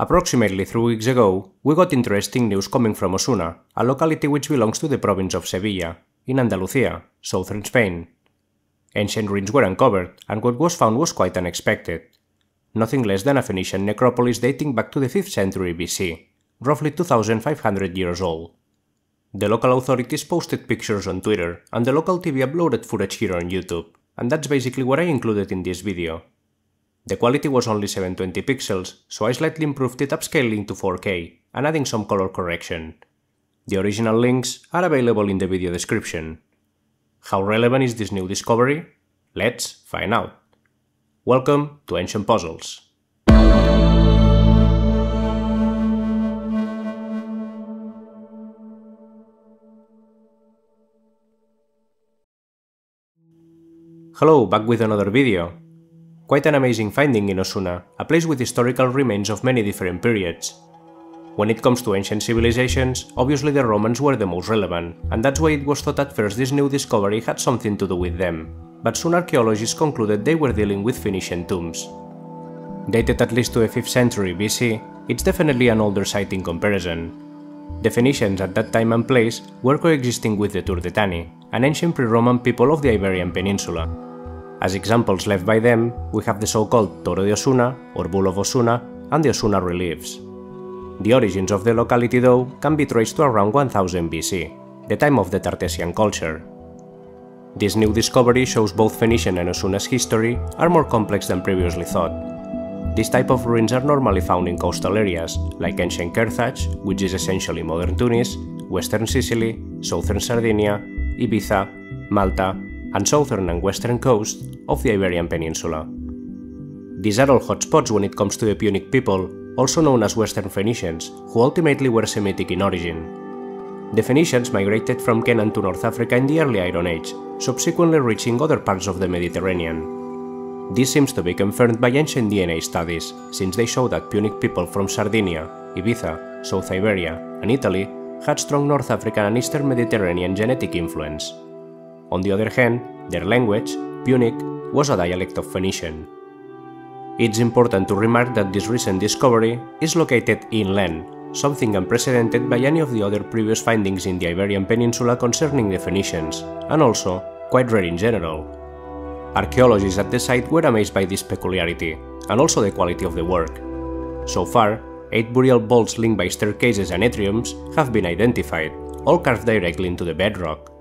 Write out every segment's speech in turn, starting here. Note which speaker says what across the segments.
Speaker 1: Approximately three weeks ago, we got interesting news coming from Osuna, a locality which belongs to the province of Sevilla, in Andalusia, southern Spain. Ancient ruins were uncovered, and what was found was quite unexpected. Nothing less than a Phoenician necropolis dating back to the 5th century BC, roughly 2500 years old. The local authorities posted pictures on Twitter, and the local TV uploaded footage here on YouTube, and that's basically what I included in this video. The quality was only 720 pixels, so I slightly improved it upscaling to 4K and adding some color correction. The original links are available in the video description. How relevant is this new discovery? Let's find out. Welcome to Ancient Puzzles. Hello, back with another video. Quite an amazing finding in Osuna, a place with historical remains of many different periods. When it comes to ancient civilizations, obviously the Romans were the most relevant, and that's why it was thought at first this new discovery had something to do with them. But soon archaeologists concluded they were dealing with Phoenician tombs. Dated at least to the 5th century BC, it's definitely an older site in comparison. The Phoenicians at that time and place were coexisting with the Turdetani, an ancient pre-Roman people of the Iberian Peninsula. As examples left by them, we have the so-called Toro de Osuna, or Bull of Osuna, and the Osuna reliefs. The origins of the locality though can be traced to around 1000 BC, the time of the Tartessian culture. This new discovery shows both Phoenician and Osuna's history are more complex than previously thought. This type of ruins are normally found in coastal areas, like ancient Carthage, which is essentially modern Tunis, western Sicily, southern Sardinia, Ibiza, Malta, and southern and western coast of the Iberian Peninsula. These are all hotspots when it comes to the Punic people, also known as Western Phoenicians, who ultimately were Semitic in origin. The Phoenicians migrated from Canaan to North Africa in the early Iron Age, subsequently reaching other parts of the Mediterranean. This seems to be confirmed by ancient DNA studies, since they show that Punic people from Sardinia, Ibiza, South Iberia, and Italy had strong North African and Eastern Mediterranean genetic influence. On the other hand, their language, Punic, was a dialect of Phoenician. It's important to remark that this recent discovery is located inland, something unprecedented by any of the other previous findings in the Iberian Peninsula concerning the Phoenicians, and also quite rare in general. Archaeologists at the site were amazed by this peculiarity, and also the quality of the work. So far, eight burial vaults linked by staircases and atriums have been identified, all carved directly into the bedrock.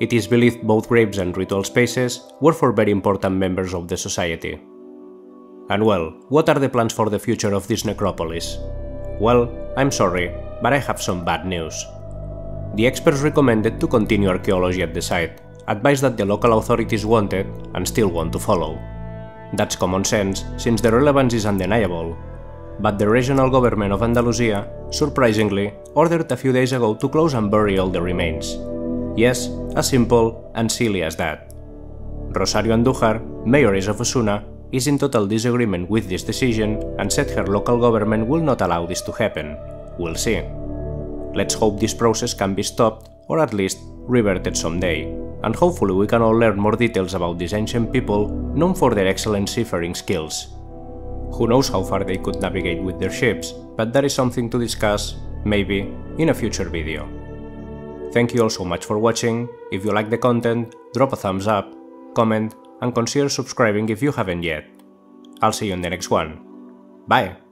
Speaker 1: It is believed both graves and ritual spaces were for very important members of the society. And well, what are the plans for the future of this necropolis? Well, I'm sorry, but I have some bad news. The experts recommended to continue archaeology at the site, advice that the local authorities wanted and still want to follow. That's common sense, since the relevance is undeniable. But the regional government of Andalusia, surprisingly, ordered a few days ago to close and bury all the remains, Yes, as simple and silly as that. Rosario Andujar, mayoress of Osuna, is in total disagreement with this decision and said her local government will not allow this to happen. We'll see. Let's hope this process can be stopped or at least reverted someday, and hopefully we can all learn more details about these ancient people known for their excellent seafaring skills. Who knows how far they could navigate with their ships, but that is something to discuss, maybe, in a future video. Thank you all so much for watching, if you like the content, drop a thumbs up, comment, and consider subscribing if you haven't yet. I'll see you in the next one. Bye!